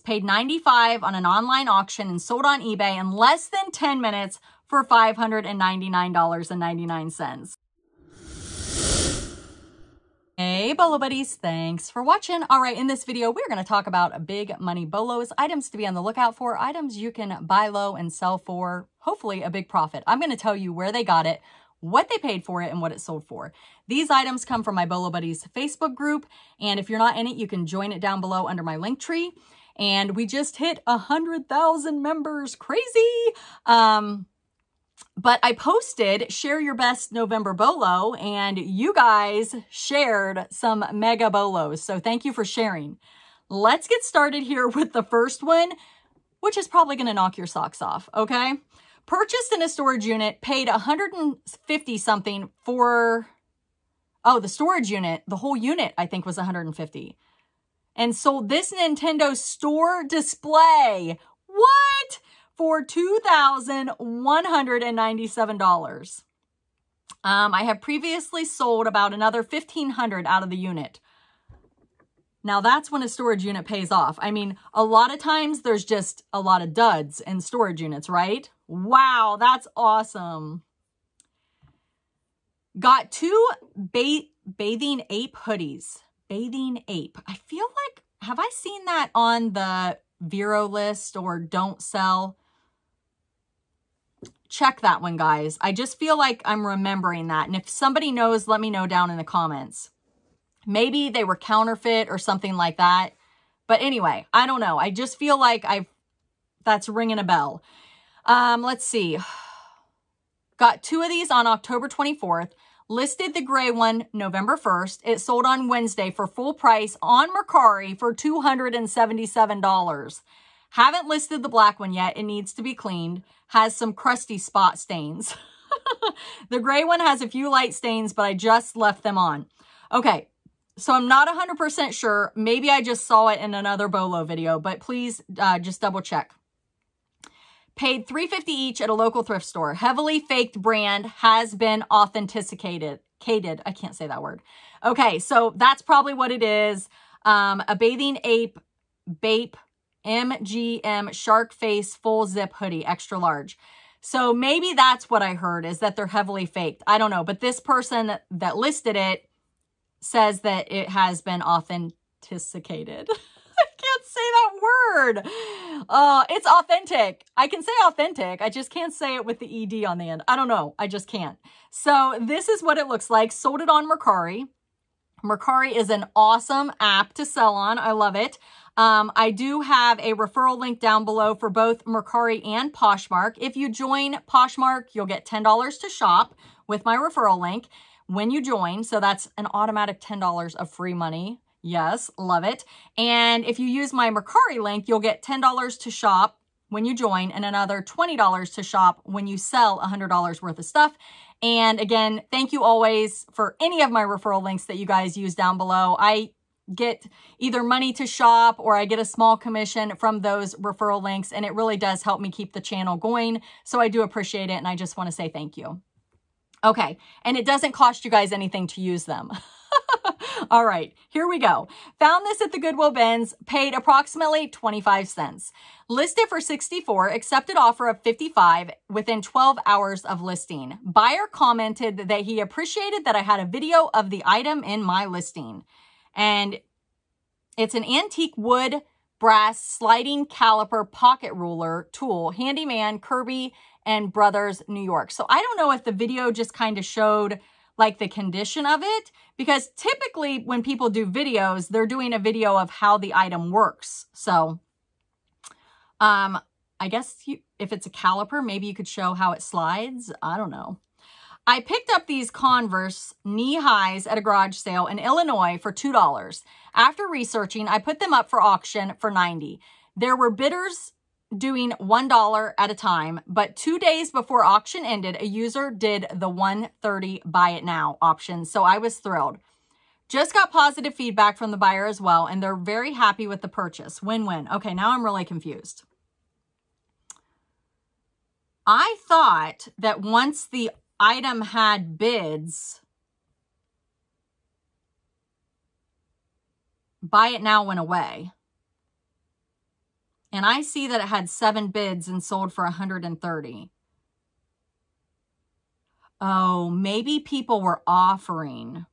paid 95 on an online auction and sold on eBay in less than 10 minutes for $599.99. Hey Bolo Buddies, thanks for watching. All right, in this video, we're gonna talk about big money bolos, items to be on the lookout for, items you can buy low and sell for, hopefully a big profit. I'm gonna tell you where they got it, what they paid for it, and what it sold for. These items come from my Bolo Buddies Facebook group, and if you're not in it, you can join it down below under my link tree. And we just hit a 100,000 members, crazy! Um, but I posted share your best November bolo and you guys shared some mega bolos. So thank you for sharing. Let's get started here with the first one, which is probably going to knock your socks off. Okay. Purchased in a storage unit, paid 150 something for, oh, the storage unit, the whole unit, I think was 150 and sold this Nintendo store display. What? for $2,197. Um, I have previously sold about another 1500 out of the unit. Now that's when a storage unit pays off. I mean, a lot of times there's just a lot of duds in storage units, right? Wow, that's awesome. Got two ba bathing ape hoodies. Bathing ape. I feel like, have I seen that on the Vero list or don't sell? check that one, guys. I just feel like I'm remembering that. And if somebody knows, let me know down in the comments. Maybe they were counterfeit or something like that. But anyway, I don't know. I just feel like I've, that's ringing a bell. Um, let's see. Got two of these on October 24th. Listed the gray one November 1st. It sold on Wednesday for full price on Mercari for $277. Haven't listed the black one yet. It needs to be cleaned. Has some crusty spot stains. the gray one has a few light stains, but I just left them on. Okay, so I'm not 100% sure. Maybe I just saw it in another Bolo video, but please uh, just double check. Paid 350 each at a local thrift store. Heavily faked brand has been authenticated. Cated. I can't say that word. Okay, so that's probably what it is. Um, a bathing ape, bape MGM Shark Face Full Zip Hoodie, extra large. So maybe that's what I heard is that they're heavily faked. I don't know. But this person that listed it says that it has been authenticated. Say that word. Uh, it's authentic. I can say authentic. I just can't say it with the ED on the end. I don't know. I just can't. So this is what it looks like. Sold it on Mercari. Mercari is an awesome app to sell on. I love it. Um, I do have a referral link down below for both Mercari and Poshmark. If you join Poshmark, you'll get $10 to shop with my referral link when you join. So that's an automatic $10 of free money. Yes, love it. And if you use my Mercari link, you'll get $10 to shop when you join and another $20 to shop when you sell $100 worth of stuff. And again, thank you always for any of my referral links that you guys use down below. I get either money to shop or I get a small commission from those referral links and it really does help me keep the channel going. So I do appreciate it and I just want to say thank you. Okay, and it doesn't cost you guys anything to use them. All right, here we go. Found this at the Goodwill bins, paid approximately 25 cents. Listed for 64, accepted offer of 55 within 12 hours of listing. Buyer commented that he appreciated that I had a video of the item in my listing. And it's an antique wood brass sliding caliper pocket ruler tool, Handyman, Kirby, and Brothers, New York. So I don't know if the video just kind of showed like the condition of it because typically when people do videos, they're doing a video of how the item works. So um, I guess you, if it's a caliper, maybe you could show how it slides. I don't know. I picked up these Converse knee highs at a garage sale in Illinois for $2. After researching, I put them up for auction for 90 There were bidders doing $1 at a time, but two days before auction ended, a user did the 130 buy it now option, so I was thrilled. Just got positive feedback from the buyer as well, and they're very happy with the purchase. Win-win. Okay, now I'm really confused. I thought that once the item had bids, buy it now went away. And I see that it had seven bids and sold for 130. Oh, maybe people were offering,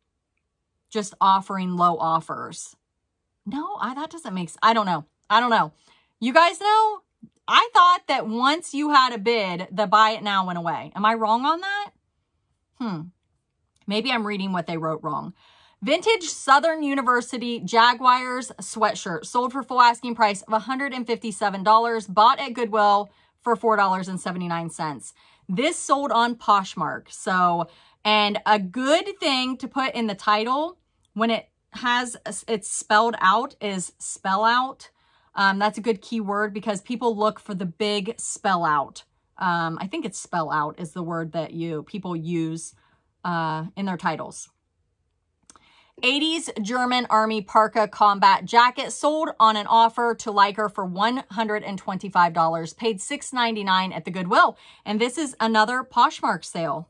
just offering low offers. No, I, that doesn't make sense. I don't know. I don't know. You guys know? I thought that once you had a bid, the buy it now went away. Am I wrong on that? Hmm. Maybe I'm reading what they wrote wrong. Vintage Southern University Jaguars sweatshirt sold for full asking price of $157, bought at Goodwill for $4.79. This sold on Poshmark. So, and a good thing to put in the title when it has, it's spelled out is spell out. Um, that's a good keyword because people look for the big spell out. Um, I think it's spell out is the word that you people use uh, in their titles. 80s German Army Parka combat jacket sold on an offer to Leica for $125, paid $6.99 at the Goodwill. And this is another Poshmark sale.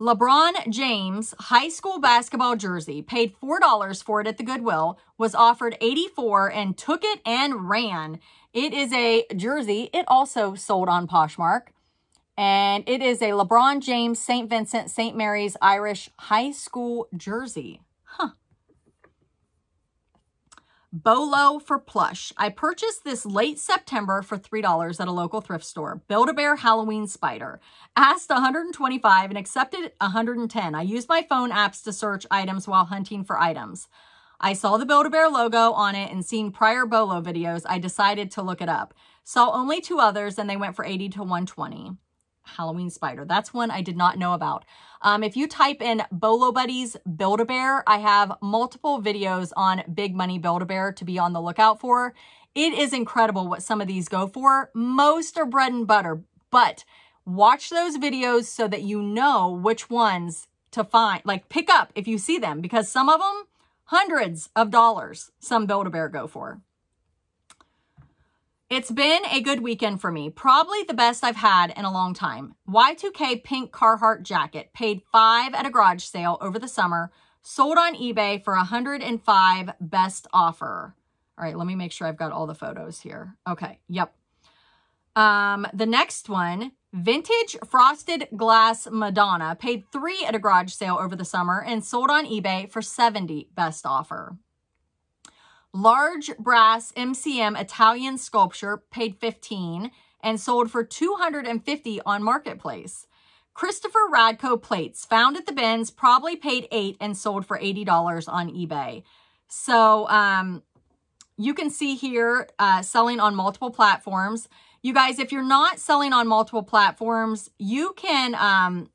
LeBron James high school basketball jersey, paid $4 for it at the Goodwill, was offered 84 and took it and ran. It is a jersey. It also sold on Poshmark. And it is a LeBron James St. Vincent St. Mary's Irish high school jersey. Huh. Bolo for plush. I purchased this late September for $3 at a local thrift store. Build-A-Bear Halloween spider. Asked 125 and accepted 110. I used my phone apps to search items while hunting for items. I saw the Build-A-Bear logo on it and seen prior Bolo videos. I decided to look it up. Saw only two others and they went for 80 to 120. Halloween spider. That's one I did not know about. Um, if you type in Bolo Buddies Build-A-Bear, I have multiple videos on Big Money Build-A-Bear to be on the lookout for. It is incredible what some of these go for. Most are bread and butter, but watch those videos so that you know which ones to find, like pick up if you see them, because some of them, hundreds of dollars, some Build-A-Bear go for. It's been a good weekend for me. Probably the best I've had in a long time. Y2K pink Carhartt jacket. Paid five at a garage sale over the summer. Sold on eBay for 105 best offer. All right, let me make sure I've got all the photos here. Okay, yep. Um, the next one, vintage frosted glass Madonna. Paid three at a garage sale over the summer and sold on eBay for 70 best offer. Large brass MCM Italian sculpture paid 15 and sold for 250 on Marketplace. Christopher Radko plates found at the bins probably paid 8 and sold for $80 on eBay. So um, you can see here uh, selling on multiple platforms. You guys, if you're not selling on multiple platforms, you can um,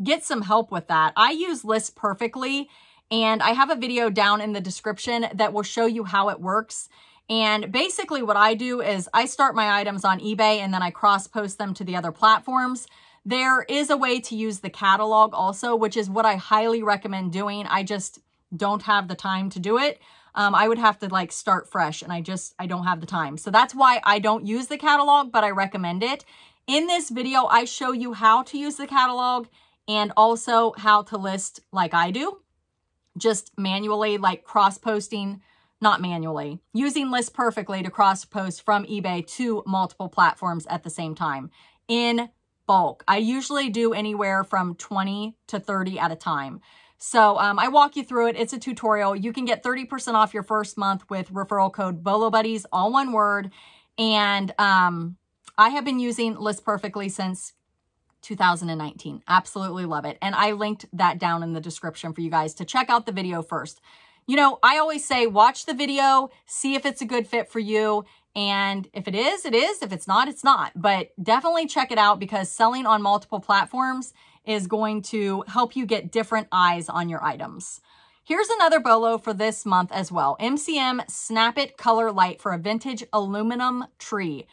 get some help with that. I use List Perfectly and I have a video down in the description that will show you how it works. And basically what I do is I start my items on eBay and then I cross post them to the other platforms. There is a way to use the catalog also, which is what I highly recommend doing. I just don't have the time to do it. Um, I would have to like start fresh and I just, I don't have the time. So that's why I don't use the catalog, but I recommend it. In this video, I show you how to use the catalog and also how to list like I do just manually like cross posting, not manually, using List Perfectly to cross post from eBay to multiple platforms at the same time in bulk. I usually do anywhere from 20 to 30 at a time. So um, I walk you through it. It's a tutorial. You can get 30% off your first month with referral code BOLO Buddies, all one word. And um, I have been using List Perfectly since 2019. Absolutely love it. And I linked that down in the description for you guys to check out the video first. You know, I always say watch the video, see if it's a good fit for you. And if it is, it is. If it's not, it's not. But definitely check it out because selling on multiple platforms is going to help you get different eyes on your items. Here's another bolo for this month as well. MCM Snap It Color Light for a vintage aluminum tree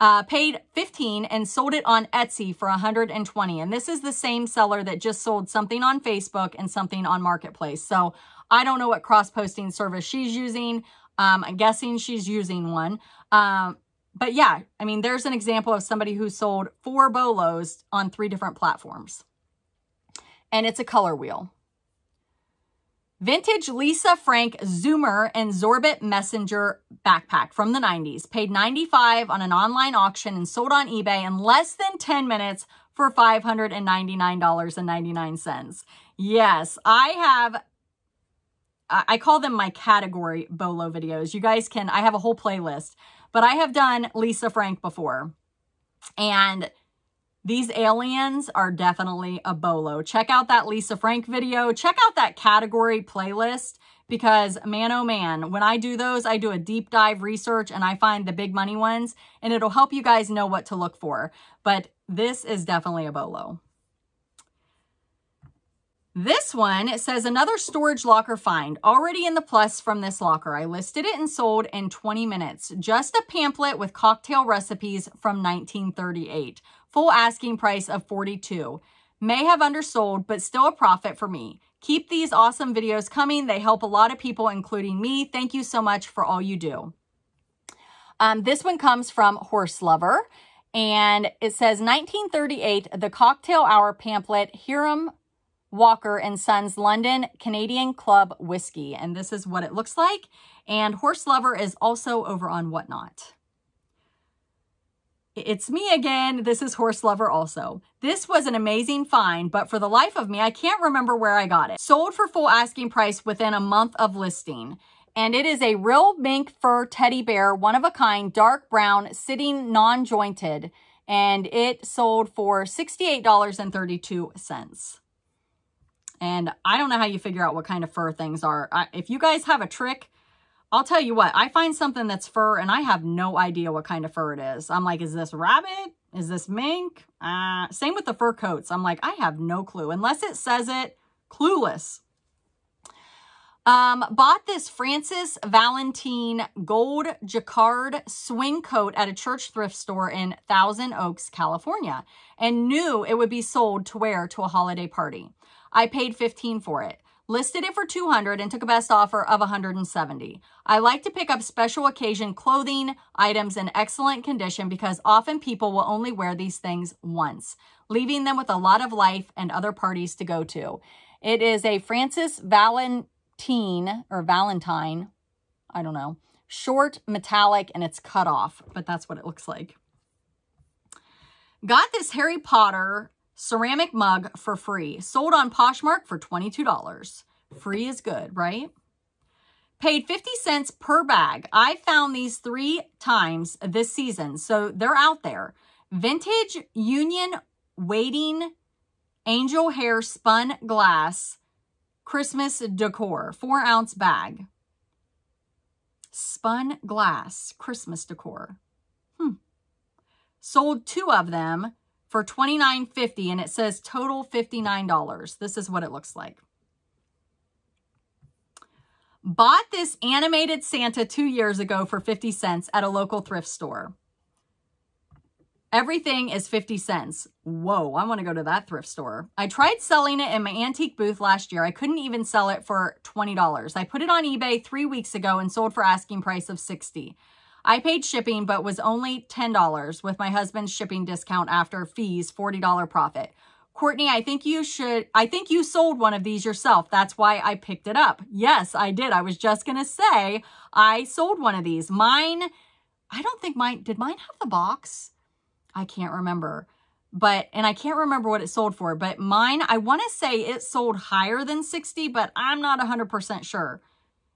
uh, paid 15 and sold it on Etsy for 120. And this is the same seller that just sold something on Facebook and something on Marketplace. So I don't know what cross-posting service she's using. Um, I'm guessing she's using one. Um, but yeah, I mean, there's an example of somebody who sold four bolos on three different platforms. And it's a color wheel. Vintage Lisa Frank Zoomer and Zorbit Messenger backpack from the 90s. Paid 95 on an online auction and sold on eBay in less than 10 minutes for $599.99. Yes, I have I call them my category Bolo videos. You guys can, I have a whole playlist, but I have done Lisa Frank before. And these aliens are definitely a bolo. Check out that Lisa Frank video. Check out that category playlist because man, oh man, when I do those, I do a deep dive research and I find the big money ones and it'll help you guys know what to look for. But this is definitely a bolo. This one, it says another storage locker find. Already in the plus from this locker. I listed it and sold in 20 minutes. Just a pamphlet with cocktail recipes from 1938. Full asking price of 42. May have undersold, but still a profit for me. Keep these awesome videos coming. They help a lot of people, including me. Thank you so much for all you do. Um, this one comes from Horse Lover. And it says 1938, the cocktail hour pamphlet, Hiram Walker and Sons London Canadian Club Whiskey. And this is what it looks like. And Horse Lover is also over on Whatnot. It's me again. This is Horse Lover also. This was an amazing find, but for the life of me, I can't remember where I got it. Sold for full asking price within a month of listing. And it is a real mink fur teddy bear, one of a kind, dark brown, sitting non-jointed. And it sold for $68.32. And I don't know how you figure out what kind of fur things are. If you guys have a trick, I'll tell you what, I find something that's fur and I have no idea what kind of fur it is. I'm like, is this rabbit? Is this mink? Uh, same with the fur coats. I'm like, I have no clue. Unless it says it, clueless. Um, bought this Frances Valentine gold jacquard swing coat at a church thrift store in Thousand Oaks, California, and knew it would be sold to wear to a holiday party. I paid 15 for it. Listed it for 200 and took a best offer of 170. I like to pick up special occasion clothing items in excellent condition because often people will only wear these things once, leaving them with a lot of life and other parties to go to. It is a Frances Valentine or Valentine, I don't know, short metallic and it's cut off, but that's what it looks like. Got this Harry Potter ceramic mug for free. Sold on Poshmark for $22. Free is good, right? Paid 50 cents per bag. I found these three times this season, so they're out there. Vintage Union Wadding Angel Hair Spun Glass Christmas Decor. Four ounce bag. Spun Glass Christmas Decor. Hmm. Sold two of them for $29.50 and it says total $59. This is what it looks like. Bought this animated Santa two years ago for 50 cents at a local thrift store. Everything is 50 cents. Whoa, I want to go to that thrift store. I tried selling it in my antique booth last year. I couldn't even sell it for $20. I put it on eBay three weeks ago and sold for asking price of 60 I paid shipping, but was only $10 with my husband's shipping discount after fees, $40 profit. Courtney, I think you should, I think you sold one of these yourself. That's why I picked it up. Yes, I did. I was just going to say I sold one of these. Mine, I don't think mine, did mine have the box? I can't remember. But, and I can't remember what it sold for, but mine, I want to say it sold higher than 60, but I'm not 100% sure.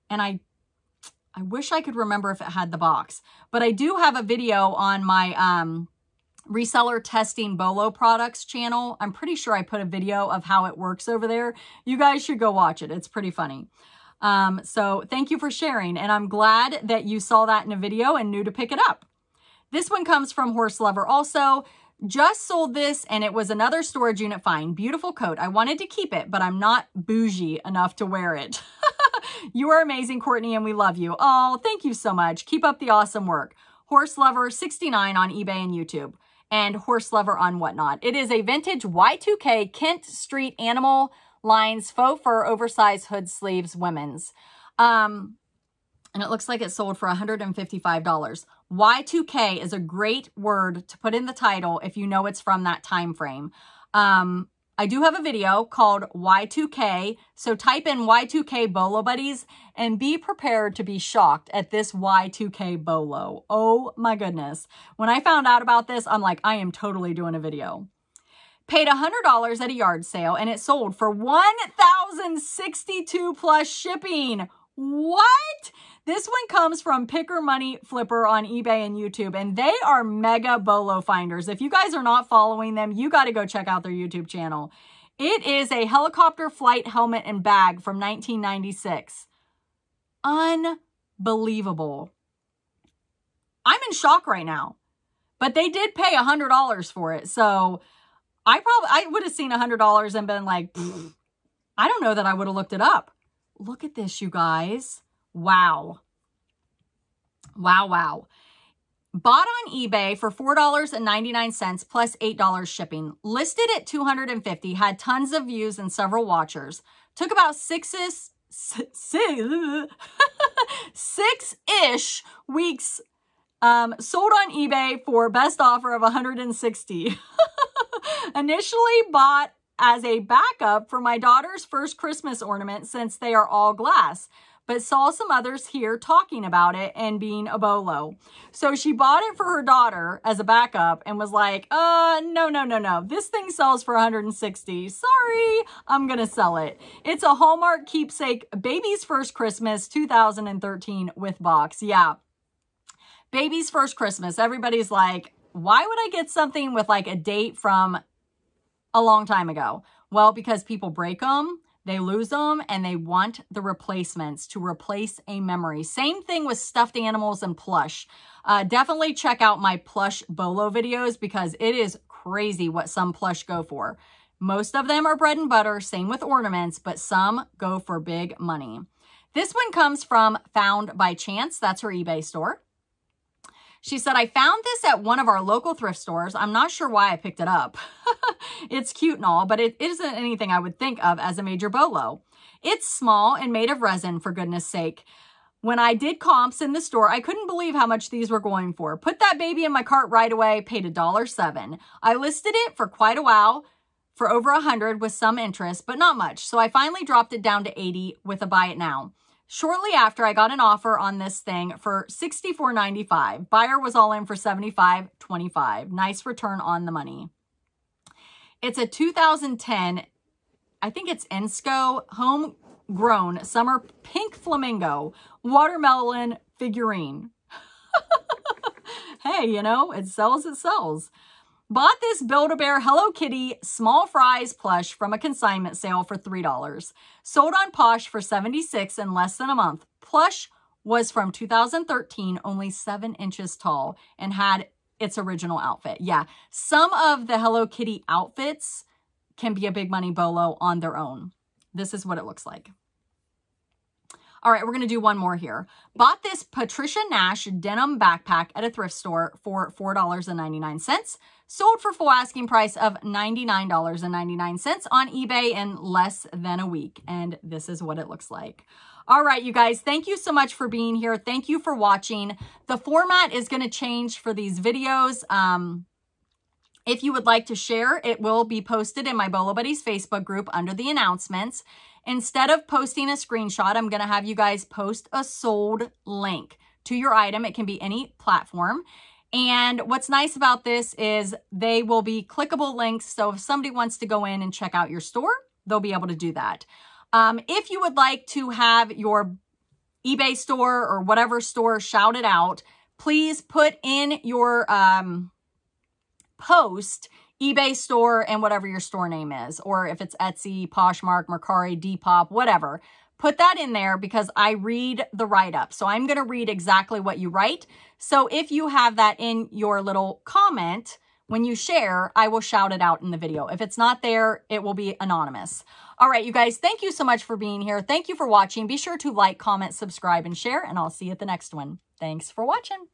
And I I wish I could remember if it had the box, but I do have a video on my um, reseller testing Bolo products channel. I'm pretty sure I put a video of how it works over there. You guys should go watch it. It's pretty funny. Um, so thank you for sharing. And I'm glad that you saw that in a video and knew to pick it up. This one comes from Horse Lover also. Just sold this and it was another storage unit find. Beautiful coat. I wanted to keep it, but I'm not bougie enough to wear it. you are amazing, Courtney, and we love you. Oh, thank you so much. Keep up the awesome work. Horse Lover 69 on eBay and YouTube and Horse Lover on Whatnot. It is a vintage Y2K Kent Street Animal Lines faux fur oversized hood sleeves women's. Um, and it looks like it sold for $155. Y2K is a great word to put in the title if you know it's from that time frame. Um, I do have a video called Y2K. So type in Y2K Bolo Buddies and be prepared to be shocked at this Y2K Bolo. Oh my goodness. When I found out about this, I'm like, I am totally doing a video. Paid $100 at a yard sale and it sold for 1,062 plus shipping. What? This one comes from Picker Money Flipper on eBay and YouTube, and they are mega bolo finders. If you guys are not following them, you got to go check out their YouTube channel. It is a helicopter flight helmet and bag from 1996. Unbelievable. I'm in shock right now. But they did pay $100 for it. So I probably I would have seen $100 and been like, I don't know that I would have looked it up. Look at this, you guys. Wow. Wow, wow. Bought on eBay for $4.99 plus $8 shipping. Listed at 250 had tons of views and several watchers. Took about six-ish six-ish weeks um, sold on eBay for best offer of 160. Initially bought as a backup for my daughter's first Christmas ornament since they are all glass, but saw some others here talking about it and being a bolo. So she bought it for her daughter as a backup and was like, uh, no, no, no, no. This thing sells for 160. Sorry, I'm going to sell it. It's a Hallmark keepsake baby's first Christmas 2013 with box. Yeah. Baby's first Christmas. Everybody's like, why would I get something with like a date from a long time ago? Well, because people break them, they lose them, and they want the replacements to replace a memory. Same thing with stuffed animals and plush. Uh, definitely check out my plush bolo videos because it is crazy what some plush go for. Most of them are bread and butter, same with ornaments, but some go for big money. This one comes from Found by Chance. That's her eBay store. She said, I found this at one of our local thrift stores. I'm not sure why I picked it up. it's cute and all, but it isn't anything I would think of as a major bolo. It's small and made of resin, for goodness sake. When I did comps in the store, I couldn't believe how much these were going for. Put that baby in my cart right away, paid a dollar seven. I listed it for quite a while, for over a hundred with some interest, but not much. So I finally dropped it down to 80 with a buy it now. Shortly after, I got an offer on this thing for $64.95. Buyer was all in for $75.25. Nice return on the money. It's a 2010, I think it's Enesco, homegrown summer pink flamingo watermelon figurine. hey, you know, it sells, it sells. Bought this Build-A-Bear Hello Kitty Small Fries plush from a consignment sale for $3. Sold on Posh for 76 in less than a month. Plush was from 2013, only 7 inches tall, and had its original outfit. Yeah, some of the Hello Kitty outfits can be a big money bolo on their own. This is what it looks like. All right, we're going to do one more here. Bought this Patricia Nash denim backpack at a thrift store for $4.99. Sold for full asking price of $99.99 on eBay in less than a week. And this is what it looks like. All right, you guys, thank you so much for being here. Thank you for watching. The format is going to change for these videos. Um, if you would like to share, it will be posted in my Bolo Buddies Facebook group under the announcements. Instead of posting a screenshot, I'm going to have you guys post a sold link to your item. It can be any platform. And what's nice about this is they will be clickable links. So if somebody wants to go in and check out your store, they'll be able to do that. Um, if you would like to have your eBay store or whatever store shouted out, please put in your um, post eBay store and whatever your store name is, or if it's Etsy, Poshmark, Mercari, Depop, whatever. Put that in there because I read the write-up. So I'm going to read exactly what you write. So if you have that in your little comment, when you share, I will shout it out in the video. If it's not there, it will be anonymous. All right, you guys, thank you so much for being here. Thank you for watching. Be sure to like, comment, subscribe, and share, and I'll see you at the next one. Thanks for watching.